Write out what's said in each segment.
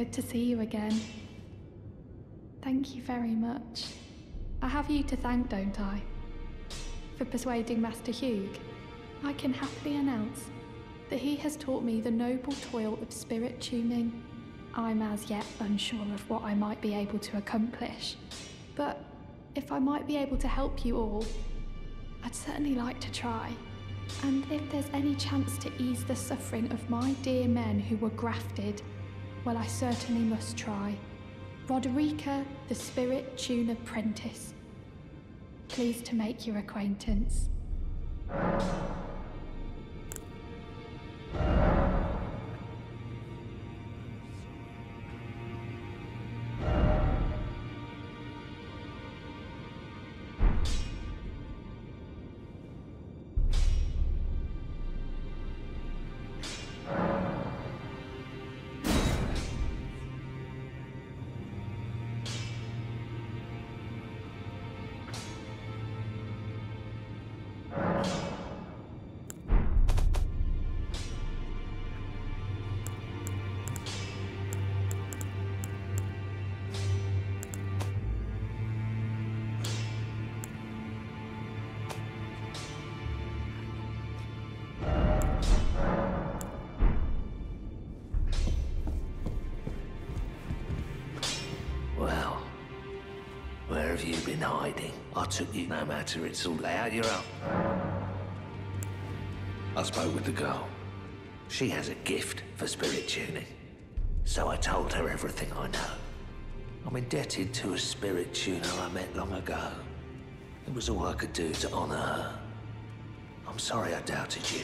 good to see you again. Thank you very much. I have you to thank, don't I? For persuading Master Hewg. I can happily announce that he has taught me the noble toil of spirit tuning. I'm as yet unsure of what I might be able to accomplish, but if I might be able to help you all, I'd certainly like to try. And if there's any chance to ease the suffering of my dear men who were grafted, well, I certainly must try. Roderika, the Spirit Tune Apprentice. Pleased to make your acquaintance. It's all out, you're up. I spoke with the girl. She has a gift for spirit tuning. So I told her everything I know. I'm indebted to a spirit tuner I met long ago. It was all I could do to honor her. I'm sorry I doubted you.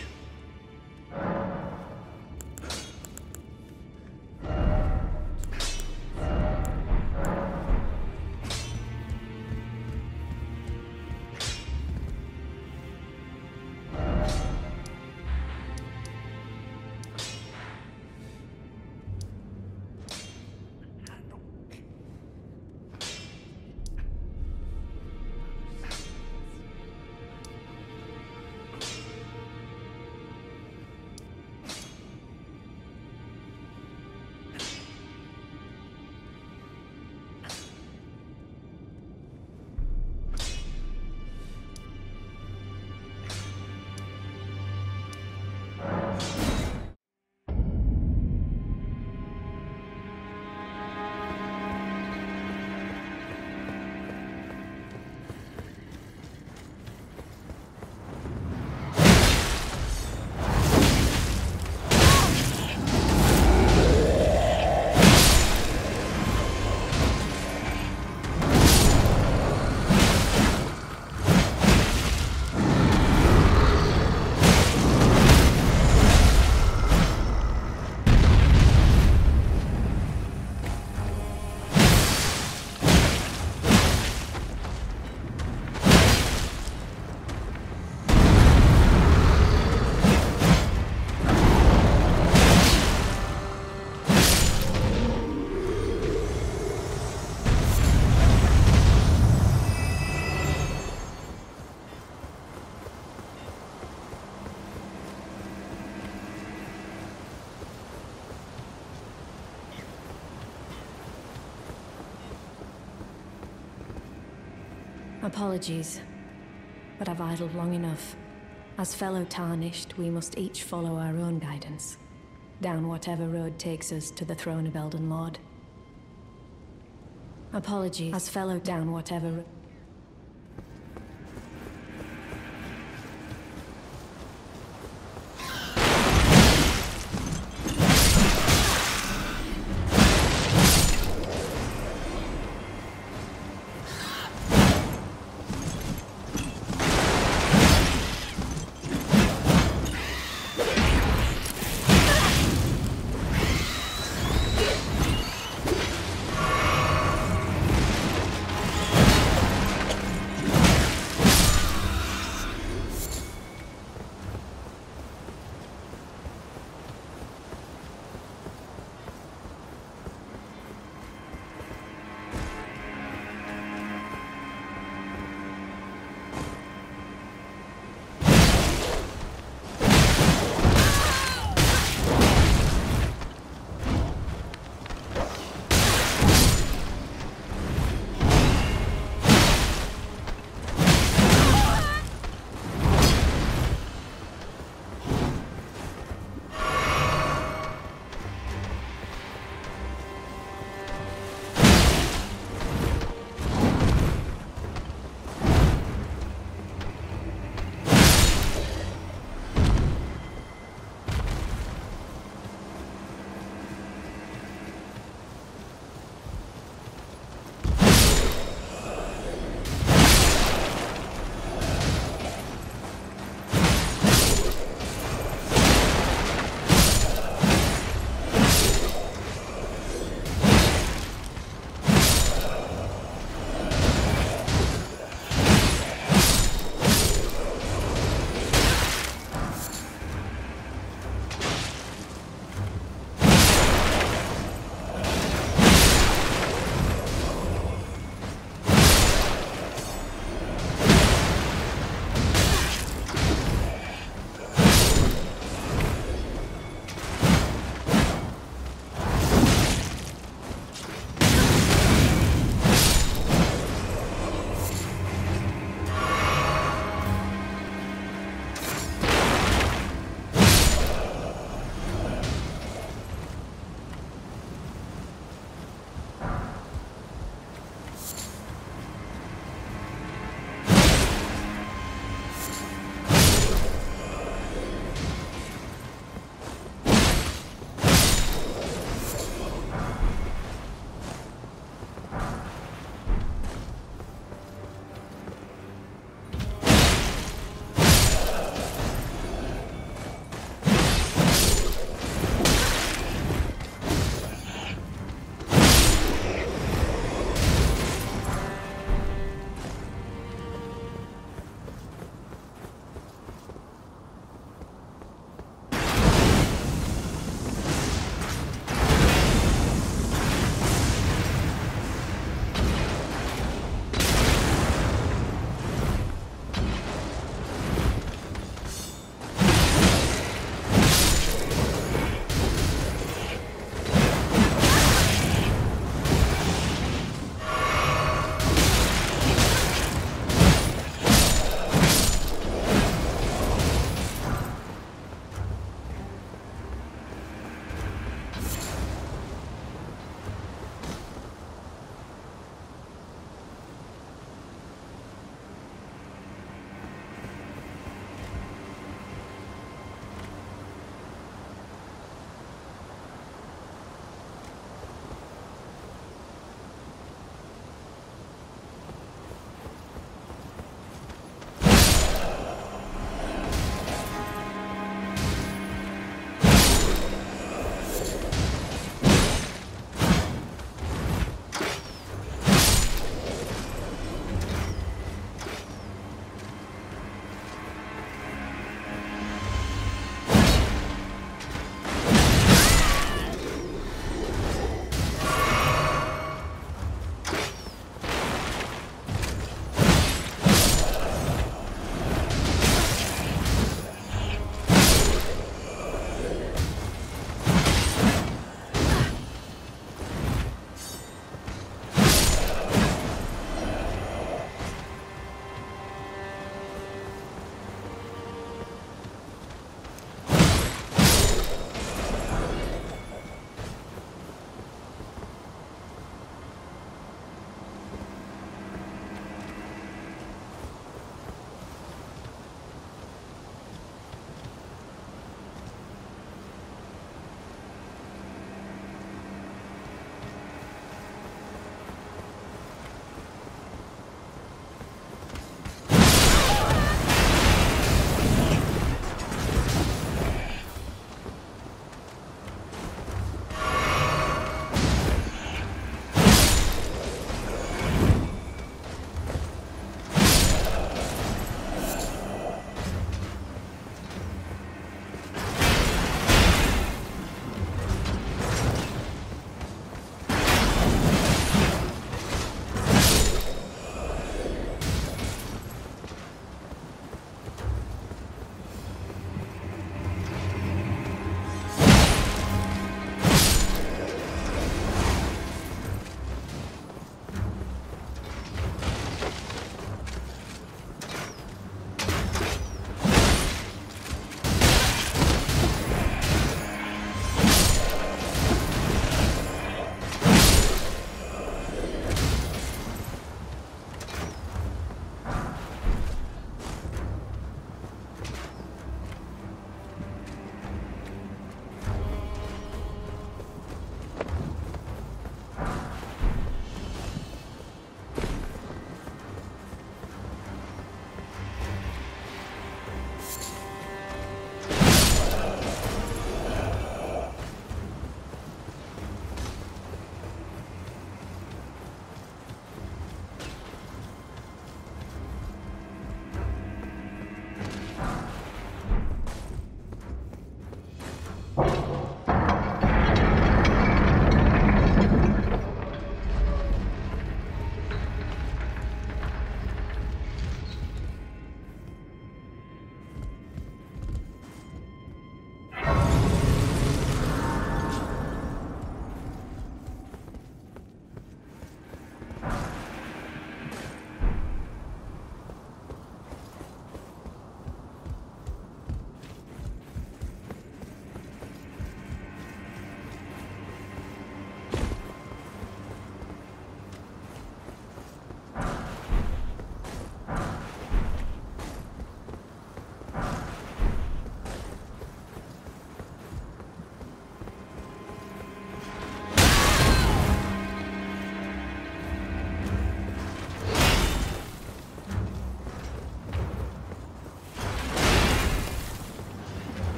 Apologies, but I've idled long enough. As fellow tarnished, we must each follow our own guidance. Down whatever road takes us to the throne of Elden Lord. Apologies, as fellow down whatever...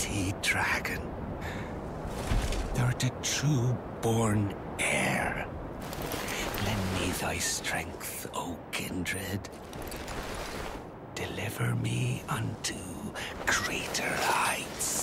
mighty dragon. Thou the true born heir. Lend me thy strength, O kindred. Deliver me unto greater heights.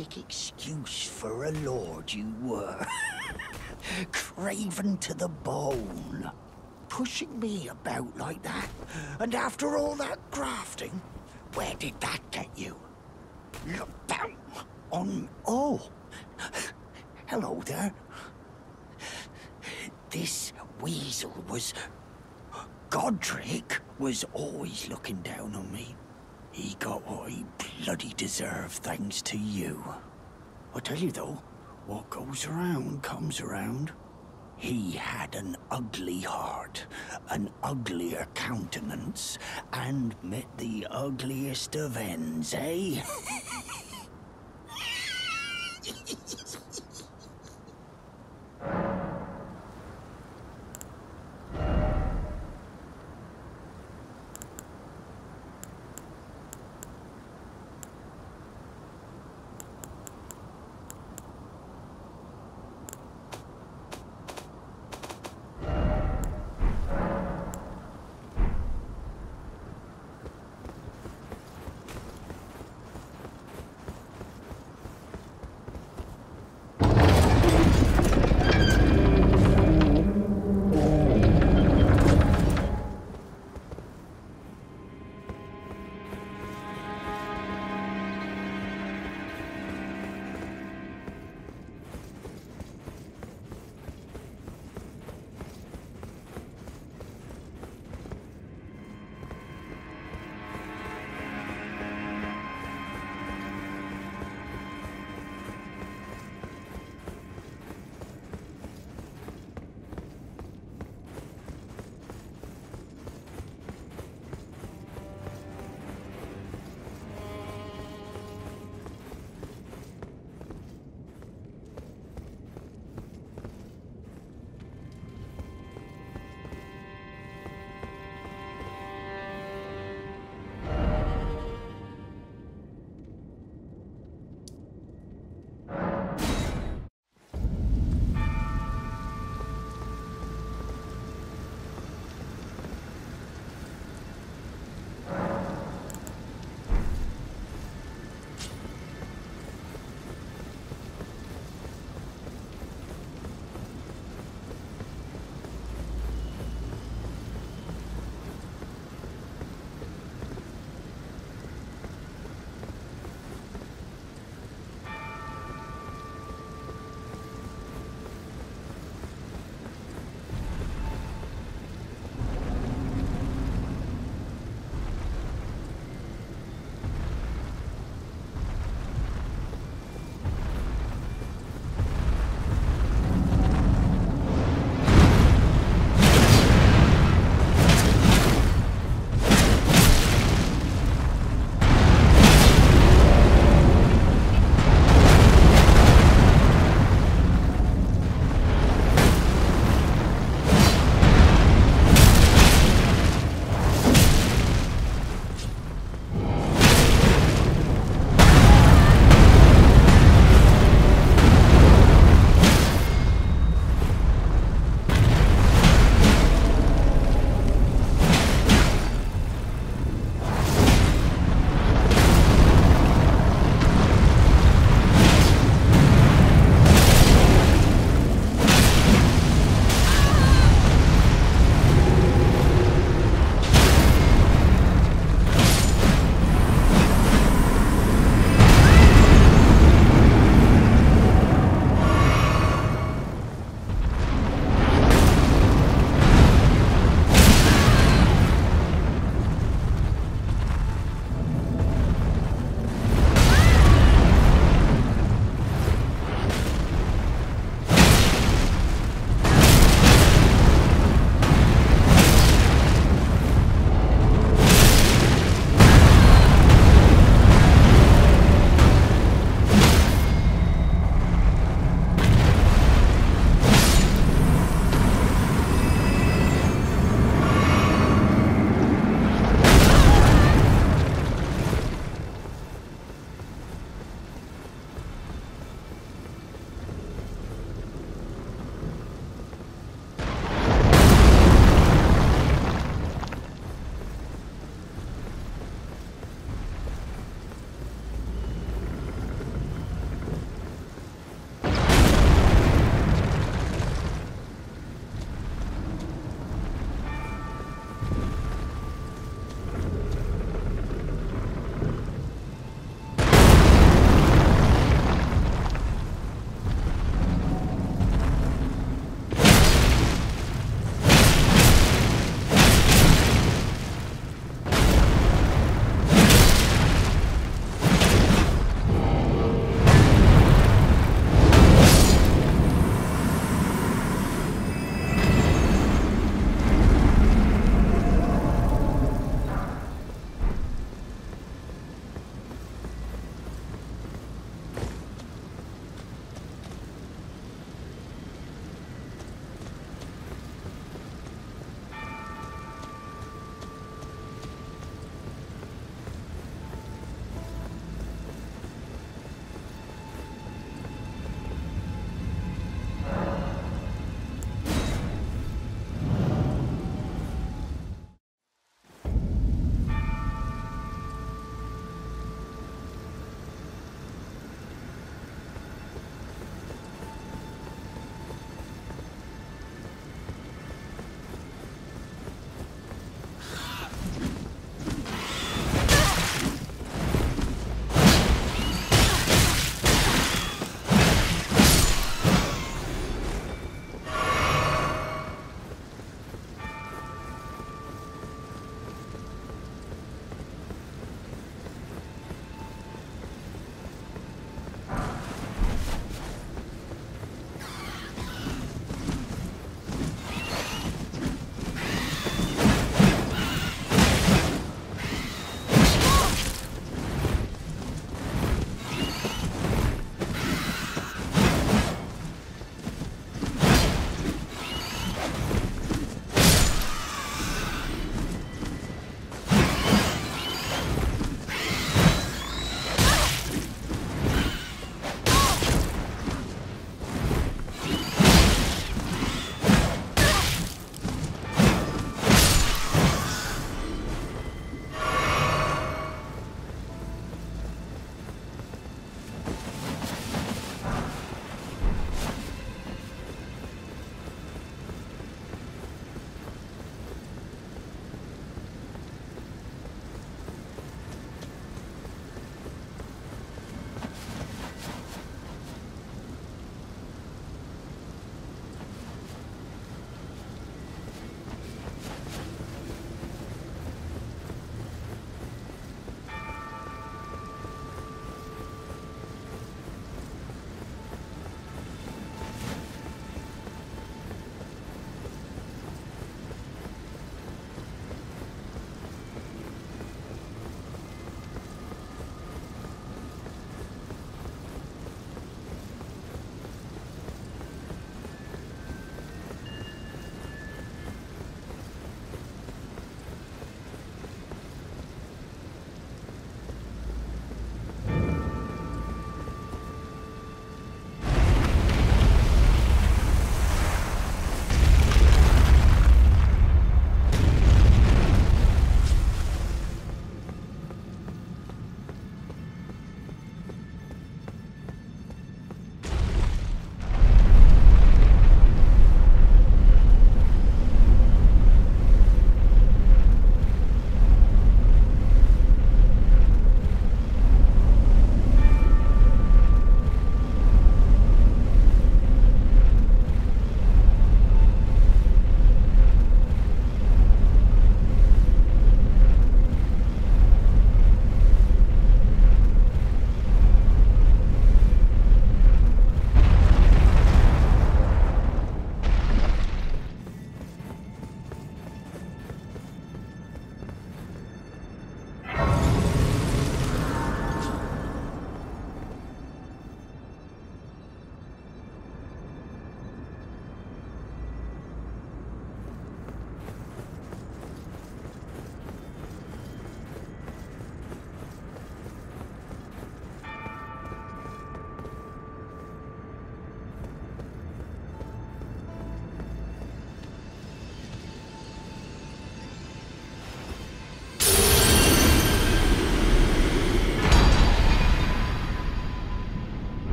Excuse for a lord you were. Craven to the bone. Pushing me about like that. And after all that grafting, where did that get you? Look down on... Oh! Hello there. This weasel was... Godric was always looking down on me. He got what he bloody deserved thanks to you. I tell you though, what goes around comes around. He had an ugly heart, an uglier countenance, and met the ugliest of ends, eh?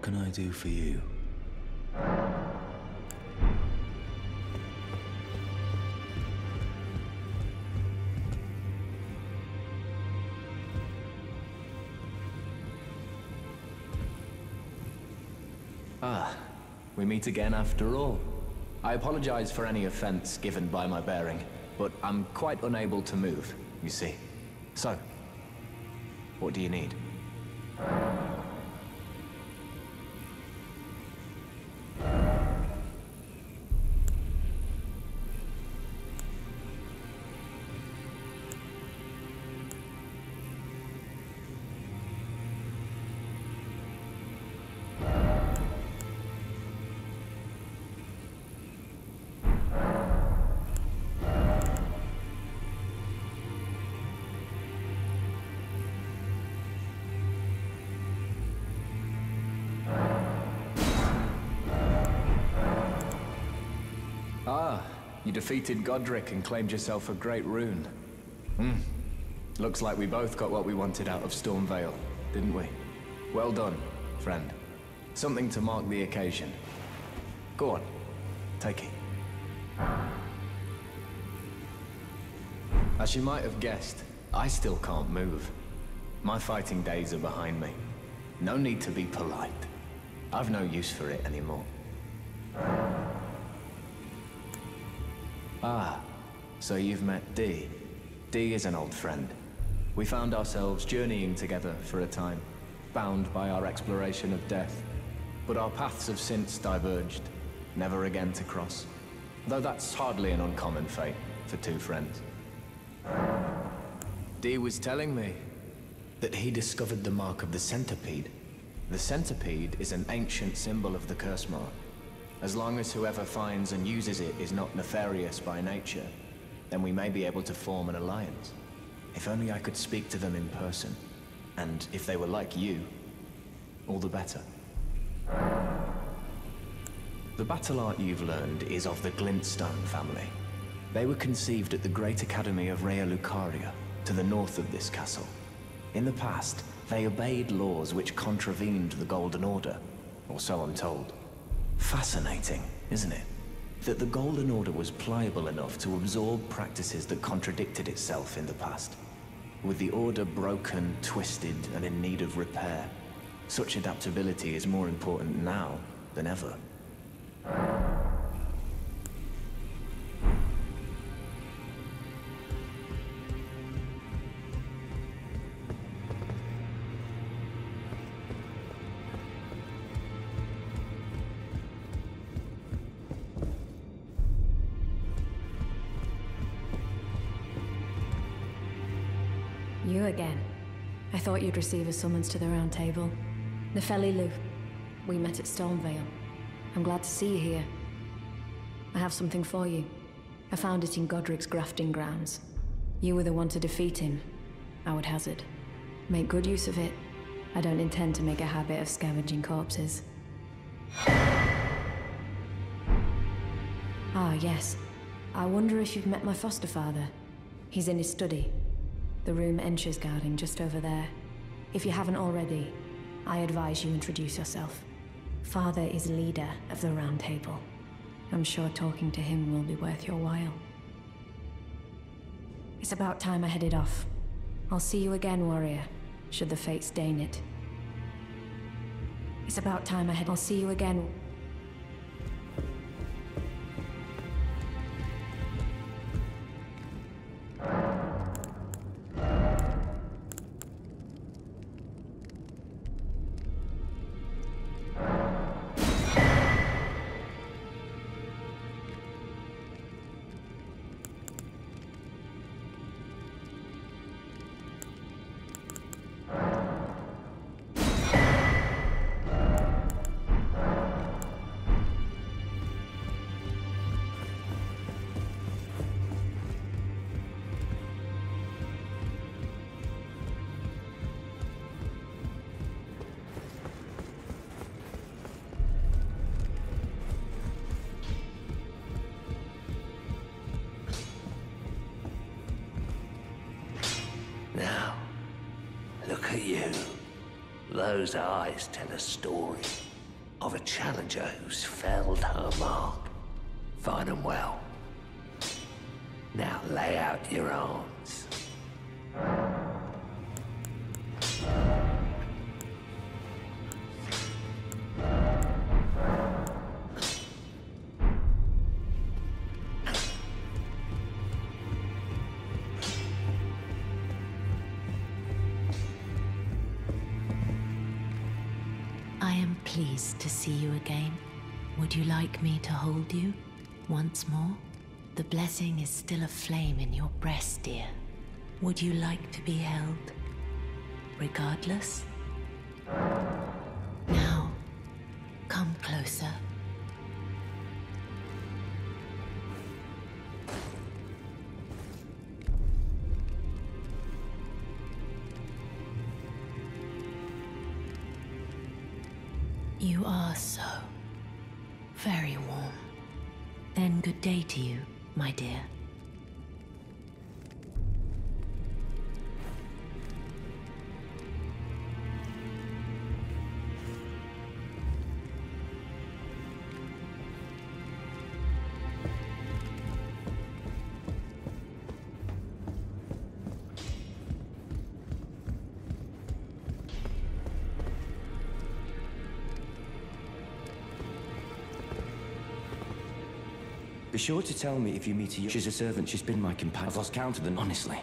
What can I do for you? Ah, we meet again after all. I apologize for any offense given by my bearing, but I'm quite unable to move, you see. So, what do you need? You defeated Godric and claimed yourself a great rune. Hmm. Looks like we both got what we wanted out of Stormveil, didn't we? Well done, friend. Something to mark the occasion. Go on, take it. As you might have guessed, I still can't move. My fighting days are behind me. No need to be polite. I've no use for it anymore. Ah, so you've met D. D is an old friend. We found ourselves journeying together for a time, bound by our exploration of death. But our paths have since diverged, never again to cross. Though that's hardly an uncommon fate for two friends. D was telling me that he discovered the mark of the centipede. The centipede is an ancient symbol of the curse mark. As long as whoever finds and uses it is not nefarious by nature, then we may be able to form an alliance. If only I could speak to them in person. And if they were like you, all the better. The battle art you've learned is of the Glintstone family. They were conceived at the Great Academy of Raya Lucaria, to the north of this castle. In the past, they obeyed laws which contravened the Golden Order, or so I'm told. Fascinating, isn't it? That the Golden Order was pliable enough to absorb practices that contradicted itself in the past. With the Order broken, twisted, and in need of repair, such adaptability is more important now than ever. You'd receive a summons to the round table. Nepheli Loux. We met at Stormveil. I'm glad to see you here. I have something for you. I found it in Godric's grafting grounds. You were the one to defeat him, I would hazard. Make good use of it. I don't intend to make a habit of scavenging corpses. Ah, yes. I wonder if you've met my foster father. He's in his study. The room Ensha's guarding just over there. If you haven't already, I advise you introduce yourself. Father is leader of the Round Table. I'm sure talking to him will be worth your while. It's about time I headed off. I'll see you again, warrior, should the fates deign it. It's about time I head. Off. I'll see you again. Those eyes tell a story of a challenger who's felled her mark. Fine and well. Now lay out your arms. Pleased to see you again. Would you like me to hold you once more? The blessing is still aflame in your breast, dear. Would you like to be held? Regardless? Now, come closer. You are so very warm. Then good day to you, my dear. Be sure to tell me if you meet her. She's a servant. She's been my companion. I've lost count of them, honestly.